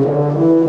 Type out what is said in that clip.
Música